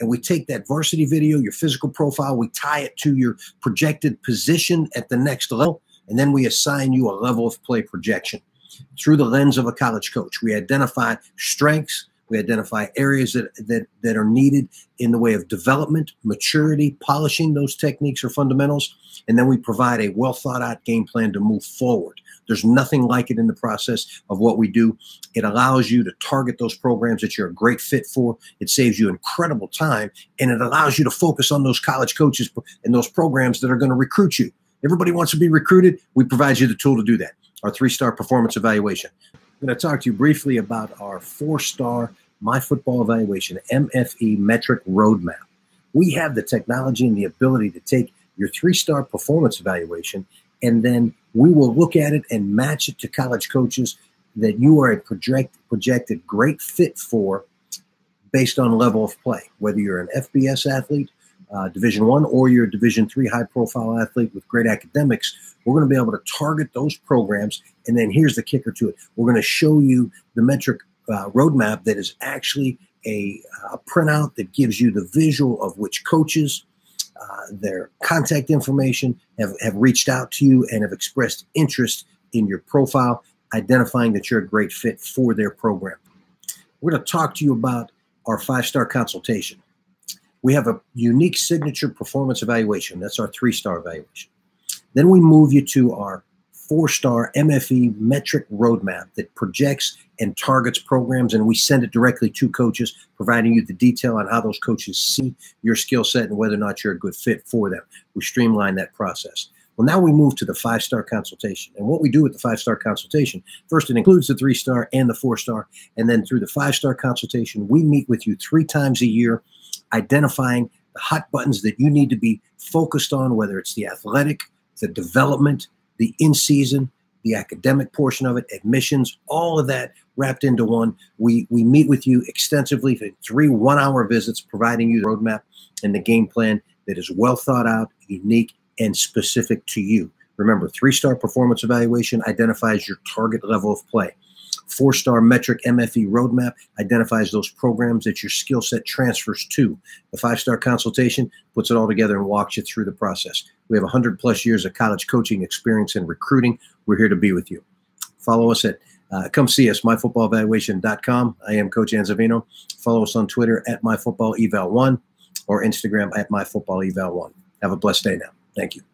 and we take that varsity video, your physical profile, we tie it to your projected position at the next level, and then we assign you a level of play projection through the lens of a college coach. We identify strengths, we identify areas that, that, that are needed in the way of development, maturity, polishing those techniques or fundamentals, and then we provide a well thought out game plan to move forward. There's nothing like it in the process of what we do. It allows you to target those programs that you're a great fit for. It saves you incredible time, and it allows you to focus on those college coaches and those programs that are going to recruit you. Everybody wants to be recruited. We provide you the tool to do that. Our three star performance evaluation. I'm going to talk to you briefly about our four star My Football Evaluation MFE metric roadmap. We have the technology and the ability to take your three star performance evaluation and then we will look at it and match it to college coaches that you are a project, projected great fit for based on level of play, whether you're an FBS athlete, uh, Division One, or you're a Division Three high profile athlete with great academics. We're going to be able to target those programs, and then here's the kicker to it: we're going to show you the metric uh, roadmap that is actually a, a, printout that gives you the visual of which coaches, uh, their contact information have, have reached out to you and have expressed interest in your profile, identifying that you're a great fit for their program. We're going to talk to you about our five star consultation. We have a unique signature performance evaluation. That's our three star evaluation. Then we move you to our four star MFE metric roadmap that projects and targets programs, and we send it directly to coaches, providing you the detail on how those coaches see your skill set and whether or not you're a good fit for them. We streamline that process. Well, now we move to the five star consultation. And what we do with the five star consultation, first, it includes the three star and the four star. And then through the five star consultation, we meet with you three times a year, identifying the hot buttons that you need to be focused on, whether it's the athletic, the development, the in season, the academic portion of it, admissions, all of that wrapped into one. We we meet with you extensively for three one-hour visits, providing you the roadmap and the game plan that is well thought out, unique, and specific to you. Remember, three-star performance evaluation identifies your target level of play. Four star metric MFE roadmap identifies those programs that your skill set transfers to. The five star consultation puts it all together and walks you through the process. We have 100 plus years of college coaching experience and recruiting. We're here to be with you. Follow us at uh, come see us, myfootballevaluation.com. I am Coach Anzavino. Follow us on Twitter at myfootballeval1 or Instagram at myfootballeval1. Have a blessed day now. Thank you.